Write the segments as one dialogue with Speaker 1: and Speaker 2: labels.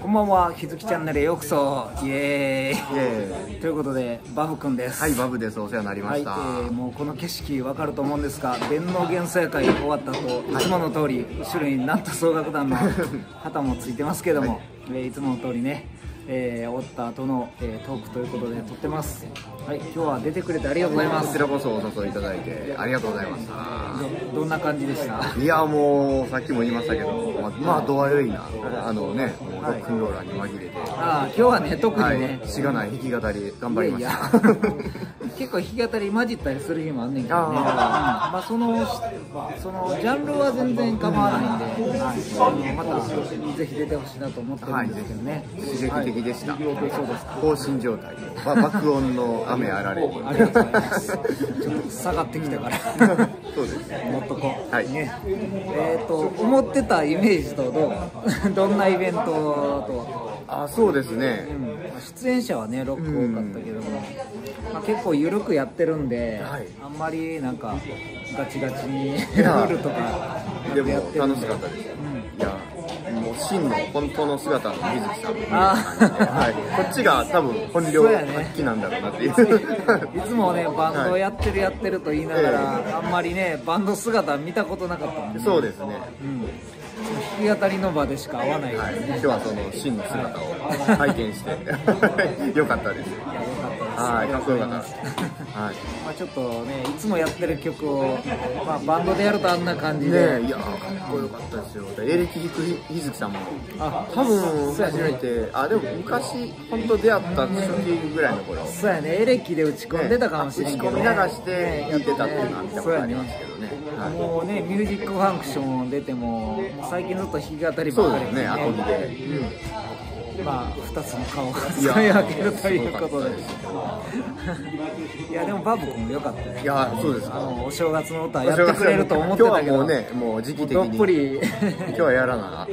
Speaker 1: こんばんは、ひずきチャンネルへようこそ、イエーイ。
Speaker 2: イエーイ
Speaker 1: ということで、バブくんです。
Speaker 2: はい、バブです。お世話になりま
Speaker 1: はい、え
Speaker 2: した。
Speaker 1: ーもうこの景色わかると思うんですが、電脳幻想会終わった後、いつもの通り、後ろになんと総楽団の旗もついてますけども、い、えーいつもの通りね、えー終わった後の、えートークということで撮ってます。はい、今日は出てくれてありがとうございます。
Speaker 2: こちらこそお誘いいただいてありがとうございました。
Speaker 1: どどんな感じでした？
Speaker 2: いや、もう、さっきも言いましたけど、まあ、まあ、ドアレイな、あのね、ロックンローラーに紛れて、
Speaker 1: ああ、今日はね、特
Speaker 2: は
Speaker 1: にね、
Speaker 2: い、しがない弾き語り頑張りまし
Speaker 1: いや
Speaker 2: た。
Speaker 1: いや結構弾き語り混じったりする日もあんねんけどね、うん。まあ、そのそのジャンルは全然構わないんで、はい、またぜひ出てほしいなと思ってるんですけどね、
Speaker 2: 刺激的でした。
Speaker 1: はいそうです。か
Speaker 2: 放心状態。ば爆音の雨あられ。に。
Speaker 1: ありがとうございます。ちょっと下がってきたから
Speaker 2: そうです。ね。
Speaker 1: 持っとこう、
Speaker 2: はい。
Speaker 1: ね。えっ、と思ってたイメージとどう？どんなイベントと
Speaker 2: あ、そうですね。
Speaker 1: うん。出演者はねロック多かったけども、まあ、結構緩くやってるんで、
Speaker 2: はい。
Speaker 1: あんまりなんかガチガチに
Speaker 2: や
Speaker 1: ルールとか
Speaker 2: で。も楽しかったです。いや、もう真の本当の姿の水木さんはい、こっちが多分本領発揮なんだろうなっていう。
Speaker 1: いつもねバンドやってるやってると言いながら、
Speaker 2: え。
Speaker 1: あんまりねバンド姿見たことなかったもんね。
Speaker 2: そうですね。
Speaker 1: うん弾き語りの場でしか会わないから
Speaker 2: はい、
Speaker 1: ね、
Speaker 2: 今日はその真の姿を拝見して よかったです。
Speaker 1: いやよかったです
Speaker 2: はい、かっこよかった。はい。
Speaker 1: まあ、ちょっとねいつもやってる曲を、まあ、バンドでやるとあんな感じで、
Speaker 2: ねえ、いやーかっこよかったですよ。エレキ弾く日月さんも、
Speaker 1: あ
Speaker 2: 多分初めて、あ、でも昔、本当出会った初期ぐらいの頃、
Speaker 1: そうやねエレキで打ち込んでたかもしれんけど、ね
Speaker 2: 打ち込み流して弾いてたっていうのは見たことありますけどね。はい
Speaker 1: もうねミュージックファンクション出ても最近ずっと
Speaker 2: う
Speaker 1: っかり
Speaker 2: ですね、アコギで。
Speaker 1: まあ2つの顔が使い分けるということでいやでもバブ君良かったよ
Speaker 2: いやー、そうです
Speaker 1: あ
Speaker 2: か。
Speaker 1: のお正月の歌やってくれると思ってたけど
Speaker 2: 今日はもうね、もう時期的
Speaker 1: どっ
Speaker 2: に、
Speaker 1: ぷり
Speaker 2: 今日はやらな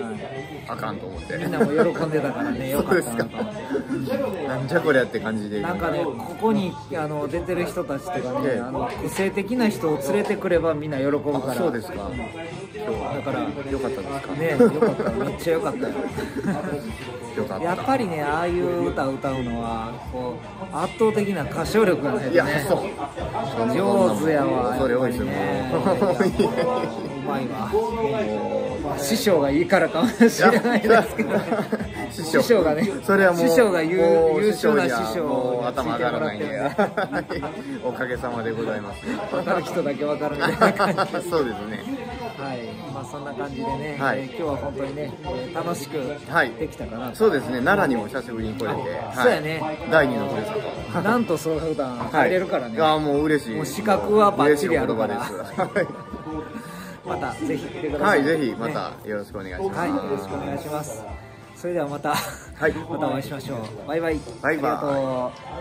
Speaker 2: あかんと思って。
Speaker 1: みんなも喜んでたからね 良かったなと思って
Speaker 2: なんじゃこりゃって感じで。
Speaker 1: なんかね、ここにあの出てる人たちとかね、
Speaker 2: ええ
Speaker 1: あの個性的な人を連れてくればみんな喜ぶから、
Speaker 2: あそうですか。今
Speaker 1: だから、ね、
Speaker 2: 日良かったですか。
Speaker 1: よかった、めっちゃよかったよ。
Speaker 2: よかった。
Speaker 1: やっぱりね、ああいう歌を歌うのは、こう圧倒的な歌唱力がないと
Speaker 2: いや、
Speaker 1: ね、
Speaker 2: そう。
Speaker 1: 上手やわ、
Speaker 2: それ多いですよ、
Speaker 1: ね。うまいわ。まあ師匠がいいからかもしれないですけど、ね、
Speaker 2: 師
Speaker 1: 師匠がね、
Speaker 2: それはもう
Speaker 1: 師匠が優優秀な師匠に
Speaker 2: もう頭上がらないんで。おかげさまでございます。
Speaker 1: 分かる人だけ分かるみたいな感じ。
Speaker 2: そうですね
Speaker 1: はい、まあそんな感じでね、
Speaker 2: はい。
Speaker 1: えー今日は本当にね、えー楽しく
Speaker 2: はい。
Speaker 1: できたかなと。
Speaker 2: そうですね。奈良にも久しぶりに来れて、はい。
Speaker 1: そうやね。
Speaker 2: 第二のふるさと
Speaker 1: なんとそう普段入れるからね。
Speaker 2: いやもう嬉しい。
Speaker 1: もう資格はバッチリあるから。またぜひ来てくださ。
Speaker 2: はいい、ぜひまたよろしくお願いします、
Speaker 1: はい、よろしくお願いします。それではまた、
Speaker 2: はい。
Speaker 1: またお会いしましょう。バイバイ。
Speaker 2: バイバイ。
Speaker 1: ありがとう。